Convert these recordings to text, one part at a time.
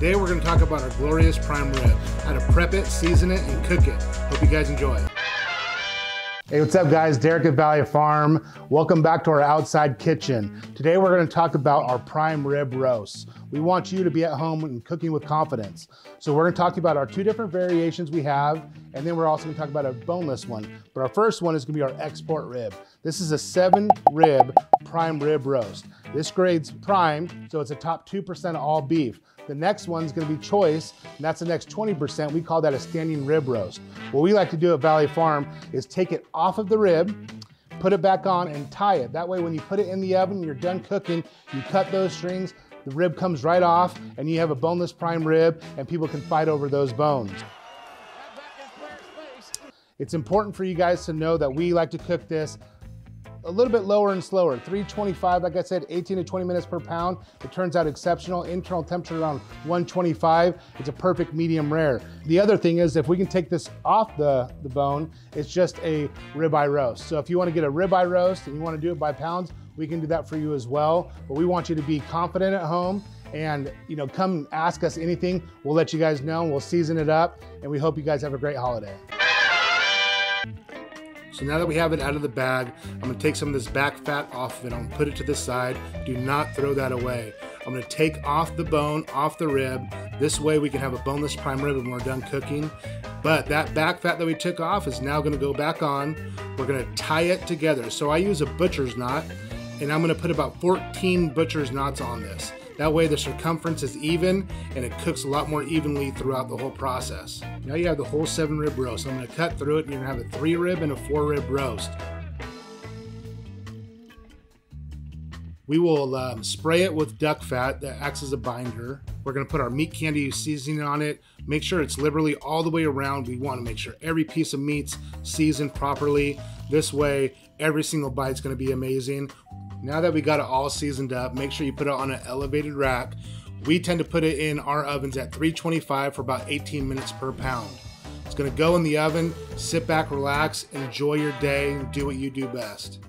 Today we're going to talk about our glorious prime rib, how to prep it, season it, and cook it. Hope you guys enjoy. Hey, what's up guys? Derek at Valley Farm. Welcome back to our outside kitchen. Today we're going to talk about our prime rib roast. We want you to be at home and cooking with confidence. So we're going to talk about our two different variations we have, and then we're also going to talk about a boneless one. But our first one is going to be our export rib. This is a seven rib prime rib roast. This grade's prime, so it's a top 2% of all beef. The next one's gonna be choice, and that's the next 20%. We call that a standing rib roast. What we like to do at Valley Farm is take it off of the rib, put it back on and tie it. That way when you put it in the oven you're done cooking, you cut those strings, the rib comes right off and you have a boneless prime rib and people can fight over those bones. It's important for you guys to know that we like to cook this a little bit lower and slower. 325, like I said, 18 to 20 minutes per pound. It turns out exceptional. Internal temperature around 125. It's a perfect medium rare. The other thing is if we can take this off the, the bone, it's just a ribeye roast. So if you wanna get a ribeye roast and you wanna do it by pounds, we can do that for you as well. But we want you to be confident at home and you know come ask us anything we'll let you guys know we'll season it up and we hope you guys have a great holiday so now that we have it out of the bag, I'm gonna take some of this back fat off of it. I'm gonna put it to the side. Do not throw that away. I'm gonna take off the bone, off the rib. This way we can have a boneless prime rib when we're done cooking. But that back fat that we took off is now gonna go back on. We're gonna tie it together. So I use a butcher's knot and I'm gonna put about 14 butcher's knots on this. That way the circumference is even and it cooks a lot more evenly throughout the whole process. Now you have the whole seven rib roast. I'm gonna cut through it and you're gonna have a three rib and a four rib roast. We will um, spray it with duck fat that acts as a binder. We're gonna put our meat candy seasoning on it. Make sure it's liberally all the way around. We wanna make sure every piece of meat's seasoned properly. This way, every single bite's gonna be amazing. Now that we got it all seasoned up, make sure you put it on an elevated rack. We tend to put it in our ovens at 325 for about 18 minutes per pound. It's gonna go in the oven, sit back, relax, enjoy your day, and do what you do best.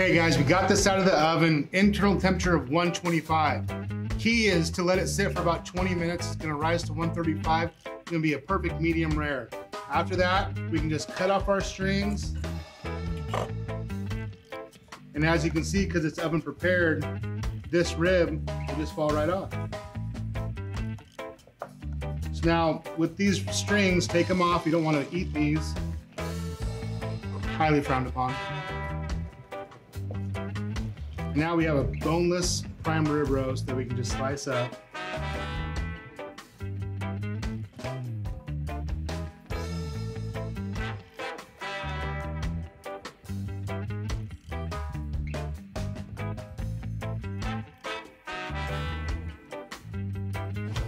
Okay guys, we got this out of the oven, internal temperature of 125. Key is to let it sit for about 20 minutes. It's gonna rise to 135. It's gonna be a perfect medium rare. After that, we can just cut off our strings. And as you can see, because it's oven prepared, this rib will just fall right off. So now with these strings, take them off. You don't wanna eat these. Highly frowned upon. Now we have a boneless prime rib roast that we can just slice up.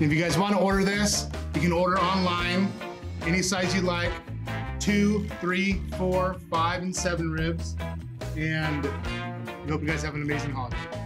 If you guys want to order this, you can order online, any size you like, two, three, four, five, and seven ribs. And we hope you guys have an amazing holiday.